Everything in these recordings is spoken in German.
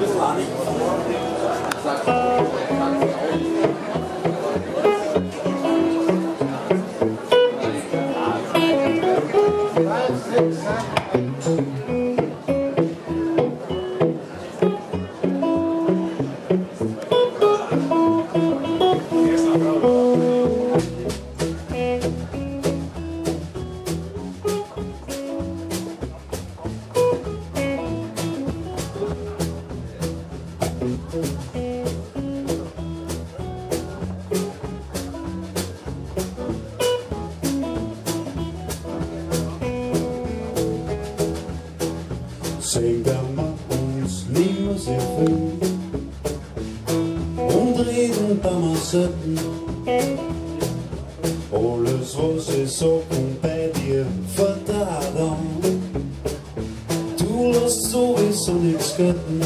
bisschen Sing der uns lieber sehr viel und reden damals. Alles, was ich sag und bei dir an. Du lässt sowieso nichts gelten.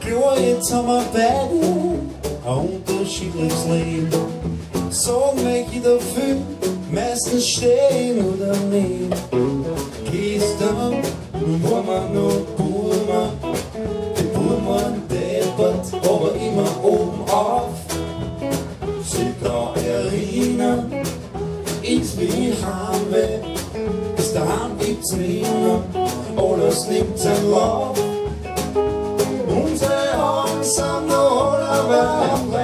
Klar, jetzt haben wir beide ein unterschiedliches Leben. Sag mich ich dafür, meistens stehen oder nicht. Gestern war man noch Burma, die Burma deppert, aber immer oben auf. Sie da erinnern, ist wie Heimweh, bis daheim gibt's nimmer, alles nimmt seinen Lauf. Unsere Augen sind noch alle am Leuchten,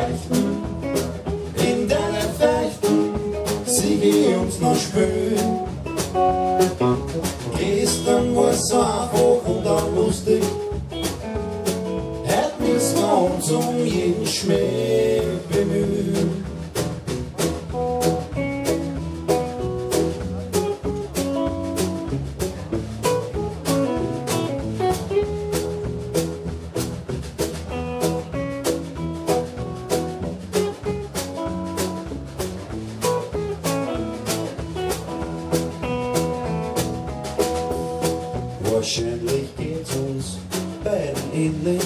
Wahrscheinlich geht's uns beiden ähnlich.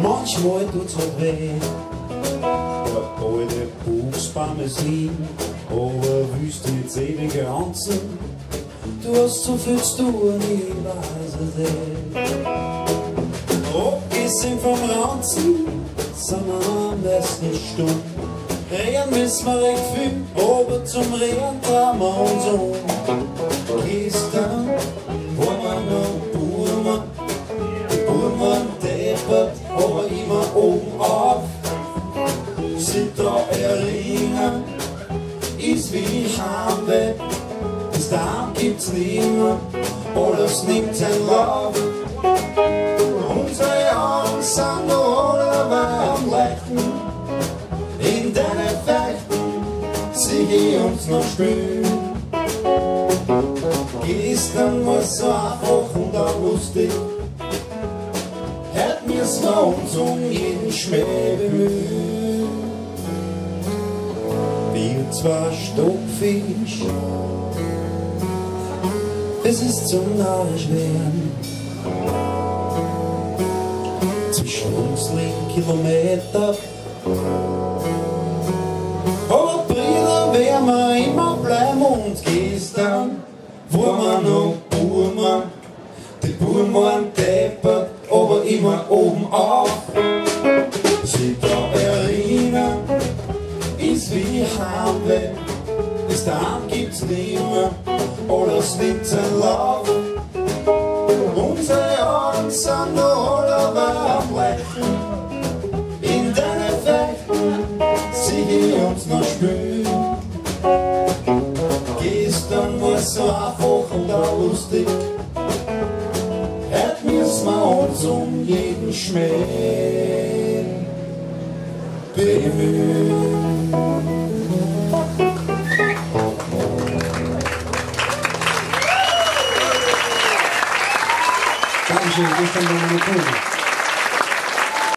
Manchmal tut's halt weh. Der alte Buchsbaum ist liegen, aber du jetzt ewig ranzen? Du hast so viel zu tun, ich weiß es nicht. Abgesehen vom Ranzen sind wir am besten stumm. Reden müssen wir recht viel, aber zum Reden drehen wir uns um. Gestern Da erinnern, ist wie Heimweh, bis daheim gibt's nimmer, alles nimmt seinen Lauf. Unsere Augen sind noch alle am Leuchten, in deinen Fechten sieh ich uns noch spüren. Gestern war's so einfach und auch lustig. Heute müssen wir uns um jeden Schmäh Wir zwei Stockfisch, es ist zum Nachschweren. Zwischen uns liegen Kilometer. Aber Brüder werden wir immer bleiben und gestern war man noch Burma. Die Burma waren deppert, aber immer oben auf. Daheim gibt's nimmer, alles nimmt seinen Lauf. Unsere Augen sind noch alle Lächeln. In deinen Fechten sieh ich uns noch spüren. Gestern war's so einfach und auch lustig. Heute müssen wir uns um jeden Schmäh bemühen. Teşekkür ederim.